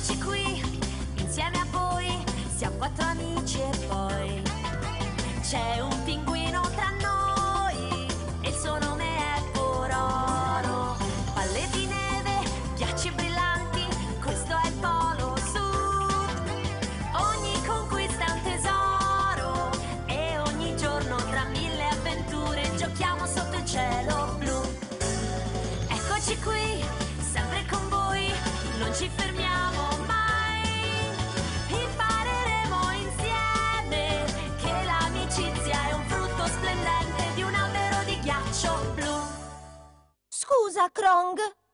Eccoci qui, insieme a voi, siamo quattro amici e poi c'è un pinguino tra noi e il suo nome è Pororo. Palle di neve, ghiacci brillanti, questo è il polo sud. Ogni conquista è un tesoro e ogni giorno tra mille avventure giochiamo sotto il cielo blu. Eccoci qui, sempre con voi, non ci fermiamo splendente di